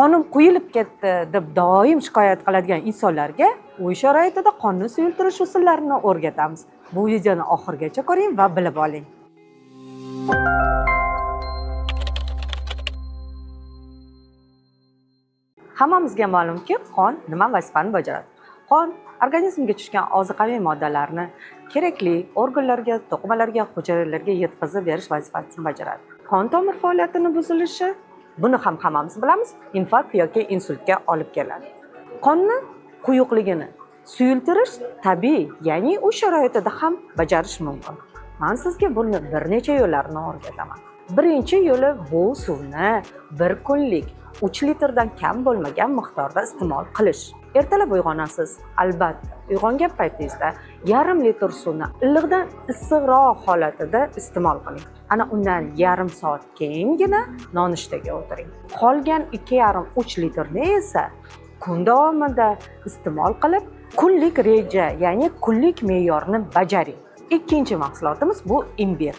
qonim quyilib ketdi deb doim shikoyat qiladigan insonlarga uy sharoitida qonni suyultirish usullarini o'rgatamiz. Bu videoni oxirigacha ko'ring va bilib oling. Hammamizga ma'lumki qon nima vazifani bajaradi? Qon organizmga tushgan oziqaviy moddalarni kerakli organlarga to'qimalarga hujayralarga yetkazib berish vazifasini bajaradi. Qon tomir faoliyatini buzilishi buni ham hammamiz bilamiz infarkt yoki insultga olib keladi. Qonni quyuqligini suyultirish tabiiy ya'ni uy sharoitida ham bajarish mumkin. Man sizga buni bir necha yo'llarini o'rgataman. Birinchi yo'li bu suvni bir kunlik uch litrdan kam bo'lmagan miqdorda iste'mol qilish. Ertalab uyg'onasiz. Albatta uyg'ongan paytingizda yarim litr suvni illiqdan issiqroq holatida iste'mol qiling. Ana undan yarim soat keyingina nonushtaga o'tiring. Qolgan ikki yarim uch litrni esa kun davomida iste'mol qilib kunlik reja ya'ni kunlik me'yorni bajaring. Ikkinchi mahsulotimiz bu imbir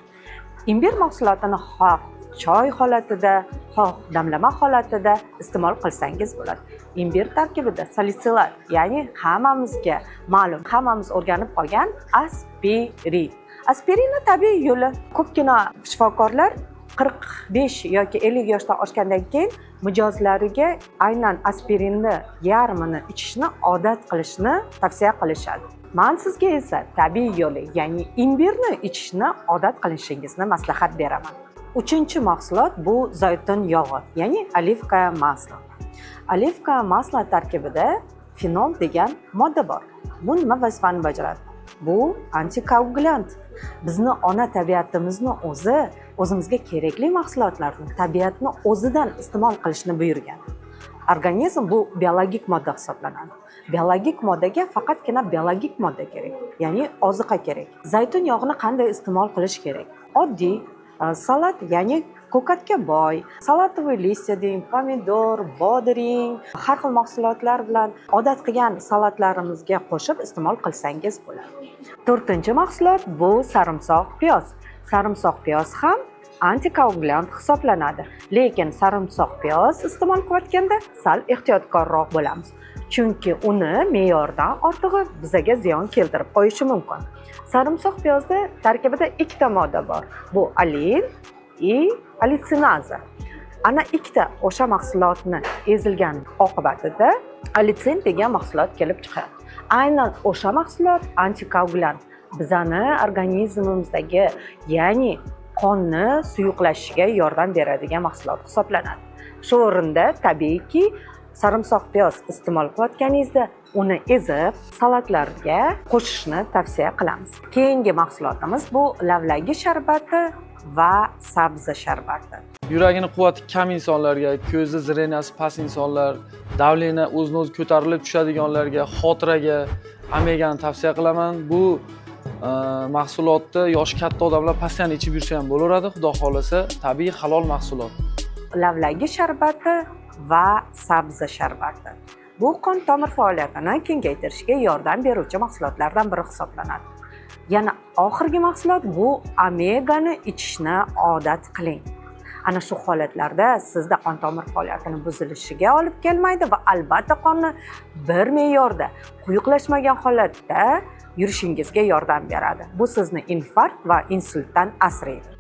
imbir mahsulotini xoh choy holatida xoh damlama holatida iste'mol qilsangiz bo'ladi. Imbir tarkibida salisilat ya'ni hammamizga ma'lum hammamiz o'rganib qolgan aspirin. Aspirinni tabiiy yo'li. Ko'pgina shifokorlar qirq besh yoki ellik yoshdan oshgandan keyin mijozlariga aynan aspirinni yarmini ichishni odat qilishni tavsiya qilishadi. Man sizga esa tabiiy yo'li ya'ni imbirni ichishni odat qilishingizni maslahat beraman. Uchinchi mahsulot bu zaytun yog'i ya'ni olivka maslo olivka maslo tarkibida fenol degan modda bor. Bu nima vazifani bajaradi? Bu antikoagulyant bizni ona tabiatimizni o'zi o'zimizga kerakli mahsulotlarni tabiatni o'zidan iste'mol qilishni buyurgan. Organizm bu biologik modda hisoblanadi. Biologik moddaga faqatgina biologik modda kerak ya'ni oziqa kerak. Zaytun yog'ini qanday iste'mol qilish kerak? Oddiy salat ya'ni ko'katga boy salatovoy listya deng pomidor bodring har xil mahsulotlar bilan odat qilgan salatlarimizga qo'shib iste'mol qilsangiz bo'ladi. To'rtinchi mahsulot bu sarimsoq piyoz. Sarimsoq piyoz ham antikoagulyant hisoblanadi. Lekin sarimsoq piyoz iste'mol qilayotganda sal ehtiyotkorroq bo'lamiz. Chunki uni me'yordan ortig'i bizaga ziyon keltirib qo'yishi mumkin. Sarimsoq piyozda tarkibida ikkita modda bor. Bu alin и alitsinaza ana ikkita o'sha mahsulotni ezilgan oqibatida alitsin degan mahsulot kelib chiqadi. Aynan o'sha mahsulot antikoagulyant bizani organizmimizdagi ya'ni qonni suyuqlashishiga yordam beradigan mahsulot hisoblanadi. Shu o'rinda tabiiyki sarimsoq piyoz iste'mol qilayotganingizda uni ezib salatlarga qo'shishni tavsiya qilamiz. Keyingi mahsulotimiz bu lavlagi sharbati va sabzi sharbati. Yuragini quvvati kam insonlarga ko'zi zrenasi past insonlar davleniya o'zini o'zi ko'tarilib tushadiganlarga xotiraga omegani tavsiya qilaman. Bu Э, mahsulotni yoshi katta odamlar постоянно ichib yursa ham bo'laveradi. Xudo xohlasa tabiiy halol mahsulot. Lavlagi sharbati va sabzi sharbati. Bu qon tomir faoliyatini kengaytirishga yordam beruvchi mahsulotlardan biri hisoblanadi. Yana oxirgi mahsulot bu omegani ichishni odat qiling. Ana shu holatlarda sizda qon tomir faoliyatini buzilishiga olib kelmaydi va albatta qonni bir me'yorda quyuqlashmagan holatda yurishingizga yordam beradi. Bu sizni infarkt va insultdan asraydi.